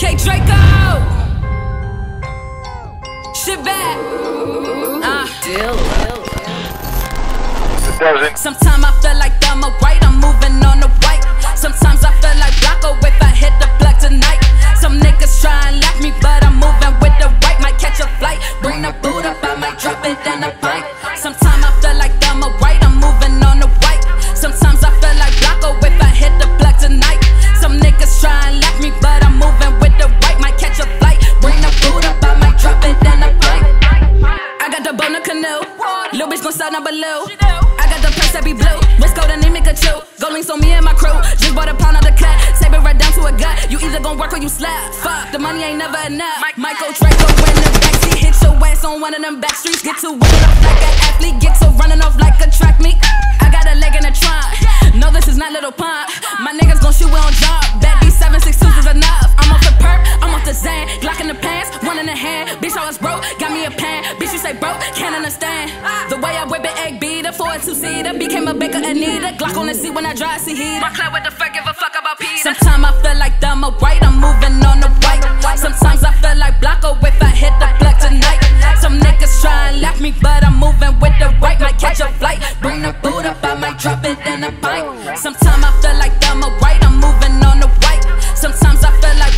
KaeDraco. Shit back. Ah, Uh, Sometimes I feel like I'm a right, I'm moving on the white. Sometimes I feel like Blocko if I hit the block tonight. Some niggas try and lock me, but I'm moving with the right. Might catch a flight, bring the boot up, I might drop it in a pipe. Sometimes I feel like I'm a right, I'm moving on the white. Sometimes I feel like Blocko if I hit the block tonight. Some niggas try and lock me, but I'm moving I got the boner canoe, little bitch gon' start down below. I got the purse that be blue, what's cold and name Pikachu. Go links on me and my crew, just bought a pound of the cut, save it right down to a gut. You either gon' work or you slap. Fuck, the money ain't never enough. Michael Draco in the backseat, hit your ass on one of them back streets. Get to winning off like an athlete, get to running off like a track meet. I got a leg in a trunk, no this is not little pump. My niggas gon' shoot, we on jump. Bet these seven six twos is enough. I'm off the perp, I'm off the Zan, Glock in the pants, one in the hand. Bitch, I was broke, say bro, can't understand. The way I whip it, egg beater, for a two seater. Became a baker, Anita. Glock on the seat when I drive, see heater. My club, what the fuck, give a fuck about Peter. Sometimes I feel like dumb, right? I'm moving on the white. Sometimes I feel like Blocko oh, if I hit the block tonight. Some niggas try and left me, but I'm moving with the right. Might catch a flight. Bring the boot up, I might drop it in a bite. Sometimes I feel like dumb, right? I'm moving on the white. Sometimes I feel like